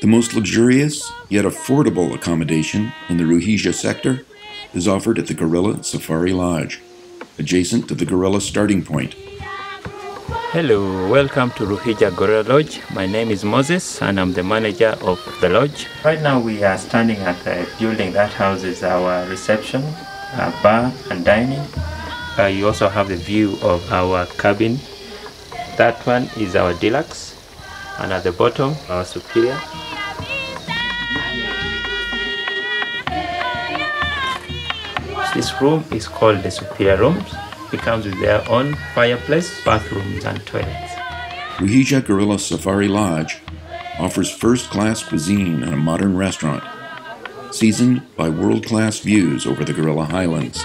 The most luxurious yet affordable accommodation in the Ruhija sector is offered at the Gorilla Safari Lodge, adjacent to the Gorilla starting point. Hello, welcome to Ruhija Gorilla Lodge. My name is Moses and I'm the manager of the lodge. Right now we are standing at a building that houses our reception, our bar and dining. Uh, you also have the view of our cabin. That one is our deluxe and at the bottom our superior. This room is called the superior rooms. It comes with their own fireplace, bathrooms and toilets. Ruhija Gorilla Safari Lodge offers first class cuisine and a modern restaurant, seasoned by world class views over the Gorilla Highlands.